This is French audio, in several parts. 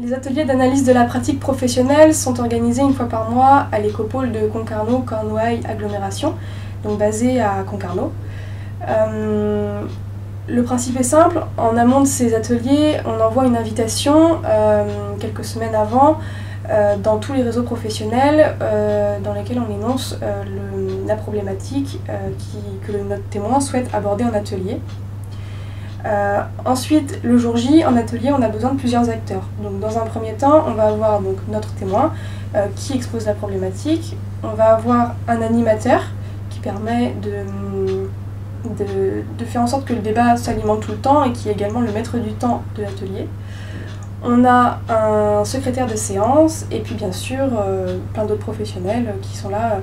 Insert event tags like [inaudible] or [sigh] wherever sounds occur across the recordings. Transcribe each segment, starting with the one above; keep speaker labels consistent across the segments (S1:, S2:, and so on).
S1: Les ateliers d'analyse de la pratique professionnelle sont organisés une fois par mois à l'écopole de Concarneau, Cornouailles, Agglomération, donc basé à Concarneau. Euh, le principe est simple, en amont de ces ateliers, on envoie une invitation euh, quelques semaines avant euh, dans tous les réseaux professionnels dans lesquels on énonce la problématique que notre témoin souhaite aborder en atelier. Euh, ensuite, le jour J, en atelier, on a besoin de plusieurs acteurs. Donc, dans un premier temps, on va avoir donc, notre témoin euh, qui expose la problématique. On va avoir un animateur qui permet de, de, faire en sorte que le débat s'alimente tout le temps et qui est également le maître du temps de l'atelier. On a un secrétaire de séance et puis bien sûr euh, plein d'autres professionnels qui sont là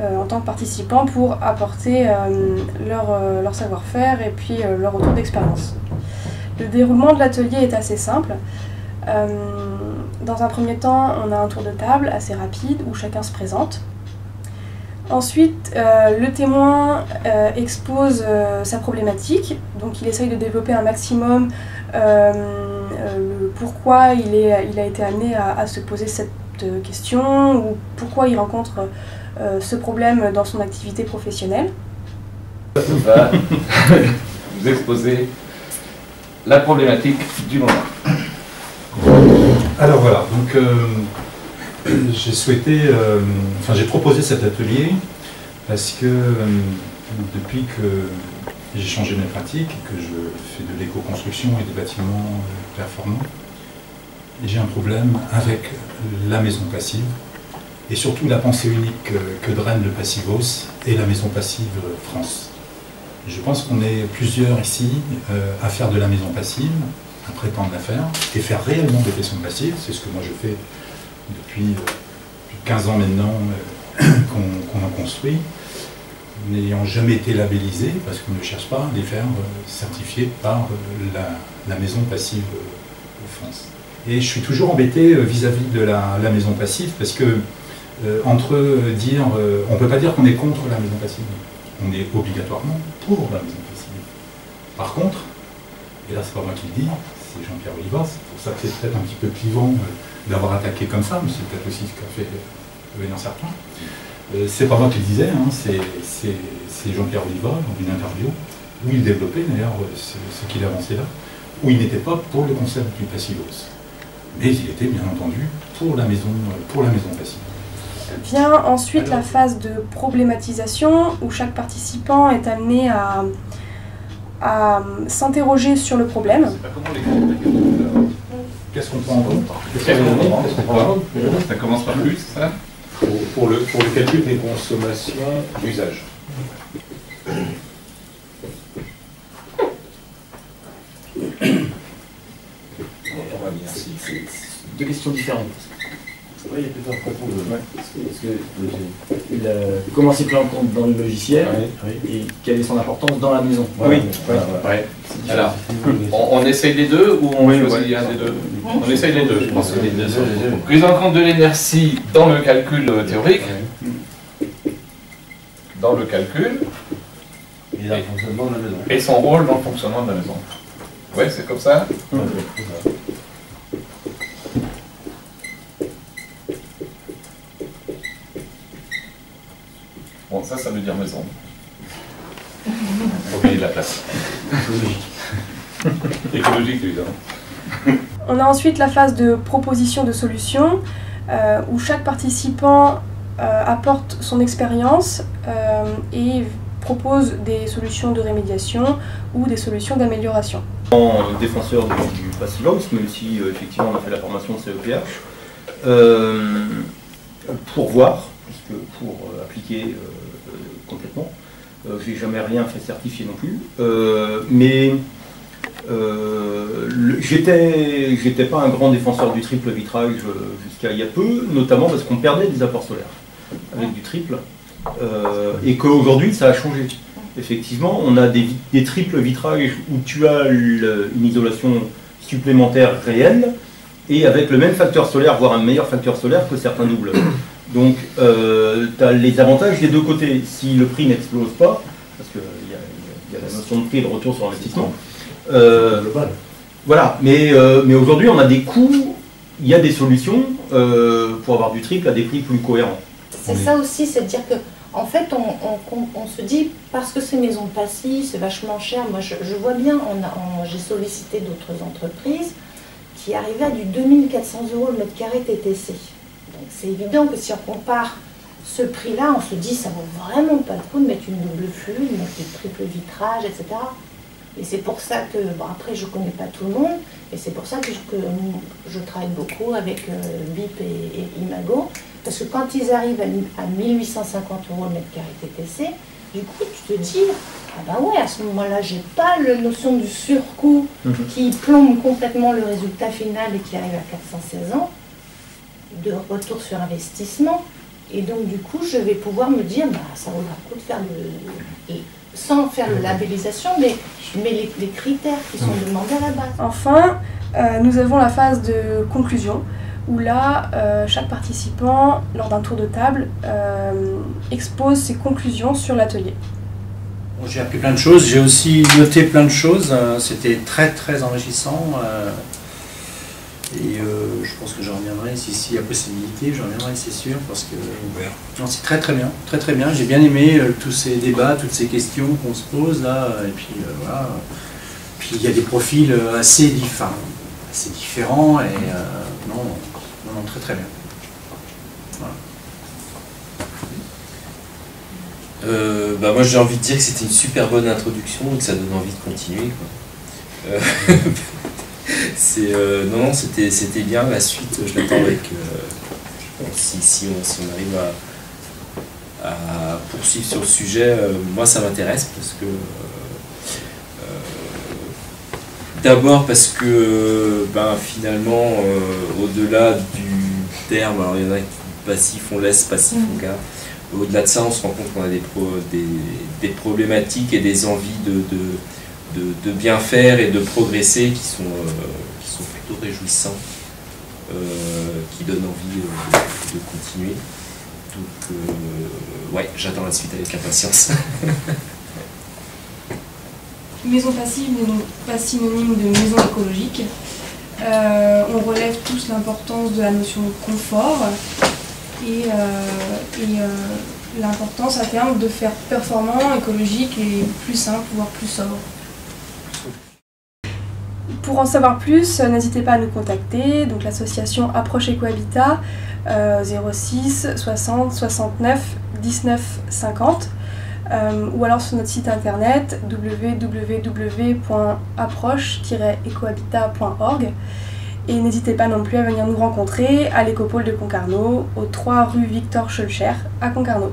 S1: en tant que participants pour apporter euh, leur, euh, leur savoir-faire et puis leur retour d'expérience. Le déroulement de l'atelier est assez simple. dans un premier temps, on a un tour de table assez rapide où chacun se présente. Ensuite, le témoin expose sa problématique, donc il essaye de développer un maximum pourquoi il, est, il a été amené à, à se poser cette question ou pourquoi il rencontre euh, ce problème dans son activité professionnelle.
S2: Va [laughs] vous exposer la problématique du moment.
S3: Alors voilà, donc euh, [clears throat] j'ai souhaité, euh, enfin j'ai proposé cet atelier parce que depuis que j'ai changé mes pratiques, que je fais de l'éco-construction et des bâtiments performants, j'ai un problème avec la maison passive et surtout la pensée unique que, draine le Passivos et la Maison Passive France. Je pense qu'on est plusieurs ici euh, à faire de la maison passive, à prétendre la faire, et faire réellement des questions passives, c'est ce que moi je fais depuis, 15 euh, ans maintenant euh, [coughs] qu'on en construit, n'ayant jamais été labellisé, parce qu'on ne cherche pas à les faire certifier par la, maison passive France. Et je suis toujours embêté vis-à-vis de la, maison passive, parce que euh, entre dire, euh, on ne peut pas dire qu'on est contre la maison passive, on est obligatoirement pour la maison passive. Par contre, et là c'est pas moi qui le dis, c'est Jean-Pierre Olivas, c'est pour ça que c'est peut-être un petit peu clivant euh, d'avoir attaqué comme ça, mais c'est peut-être aussi ce qu'a fait Vénin Serpent. c'est pas moi qui le disais, hein, c'est Jean-Pierre Olivas dans une interview où il développait d'ailleurs ce, ce qu'il avançait là, où il n'était pas pour le concept du passivos, mais il était bien entendu pour la maison, pour la maison passive.
S1: Vient ensuite la phase de problématisation où chaque participant est amené à, à s'interroger sur le problème.
S3: Qu'est-ce qu'on prend en compte
S2: Ça commence par plus, ça
S4: pour, le, pour le calcul des consommations d'usage.
S5: Différentes. Oui, il y a plusieurs façons de. Ouais. Parce que, euh, comment c'est pris en compte dans le logiciel et quelle est son importance dans la maison.
S2: Oui, Alors, on, essaye les deux ou on choisit un des deux? On essaye les deux, je pense que les deux Prise en compte de l'inertie dans le calcul euh, théorique, dans le calcul, et, son rôle dans le fonctionnement de la maison. Oui, c'est comme ça? Bon, ça, ça veut dire maison. Faut gagner de la place. Écologique, [laughs] évidemment.
S1: On a ensuite la phase de proposition de solutions, euh, où chaque participant euh, apporte son expérience euh, et propose des solutions de rémédiation ou des solutions d'amélioration.
S5: En défenseur du, du même si effectivement on a fait la formation de CEPH, pour voir, puisque pour appliquer complètement. Euh, j'ai jamais rien fait certifier non plus. Euh, mais euh, j'étais, j'étais pas un grand défenseur du triple vitrage jusqu'à il y a peu, notamment parce qu'on perdait des apports solaires avec du triple, et qu'aujourd'hui ça a changé. Effectivement, on a des triples vitrages où tu as une isolation supplémentaire réelle, et avec le même facteur solaire, voire un meilleur facteur solaire que certains doubles. Donc, euh, tu as les avantages des deux côtés. Si le prix n'explose pas, parce qu'il y, y, a la notion de prix et de retour sur investissement. Euh, voilà, mais, euh, mais aujourd'hui, on a des coûts il y a des solutions pour avoir du triple à des prix plus cohérents.
S6: C'est ça aussi, c'est de dire que en fait, on, se dit, parce que c'est maison de passif, c'est vachement cher. Moi, je, vois bien, j'ai sollicité d'autres entreprises qui arrivaient à du 2400 euros le mètre carré TTC. C'est évident que si on compare ce prix-là, on se dit, ça vaut vraiment pas le coup de mettre une double mettre des triple vitrage, etc. Et c'est pour ça que, bon après je ne connais pas tout le monde, et c'est pour ça que je, travaille beaucoup avec euh, BIP et, Imago, parce que quand ils arrivent à, 1850 euros le mètre carré TTC, du coup tu te dis, ah bah ouais, à ce moment-là, j'ai pas la notion du surcoût mhm. qui plombe complètement le résultat final et qui arrive à 416 ans, de retour sur investissement. Et donc du coup, je vais pouvoir me dire, bah, ça vaudra le coup de faire le sans faire la labellisation, mais, mais les, critères qui sont demandés à la base.
S1: Enfin, euh, nous avons la phase de conclusion, où là, euh, chaque participant, lors d'un tour de table, euh, expose ses conclusions sur l'atelier.
S7: j'ai appris plein de choses, j'ai aussi noté plein de choses, c'était très très enrichissant. Et euh, je pense que j'en reviendrai, s'il y a possibilité, j'en reviendrai, c'est sûr, parce que c'est très très bien, très très bien. J'ai bien aimé euh, tous ces débats, toutes ces questions qu'on se pose là, et puis euh, voilà. Puis il y a des profils assez, assez différents, et non, non, très très bien.
S8: bah moi j'ai envie de dire que c'était une super bonne introduction et que ça donne envie de continuer. [laughs] c'est euh, non, c'était c'était bien. La suite, je l'attends avec. Euh, si, si, on, si, on, arrive à, à, poursuivre sur le sujet, euh, moi ça m'intéresse parce que d'abord parce que ben, finalement, au-delà du terme, alors il y en a qui passif, on laisse, passif, on garde. Au-delà de ça, on se rend compte qu'on a des, des, des, problématiques et des envies de, de de, bien faire et de progresser qui sont, euh, qui sont plutôt réjouissants, euh, qui donnent envie euh, de, continuer. Donc, ouais, j'attends la suite avec impatience. [laughs]
S1: maison passive n'est pas synonyme de maison écologique. on relève tous l'importance de la notion de confort et, et l'importance à terme de faire performant, écologique et plus simple, voire plus sobre. Pour en savoir plus, n'hésitez pas à nous contacter, donc l'association Approche Ecohabitat 06 60 69 19 50 ou alors sur notre site internet www.approche-ecohabitat.org et n'hésitez pas non plus à venir nous rencontrer à l'écopole de Concarneau, au 3 rue Victor Schulcher à Concarneau.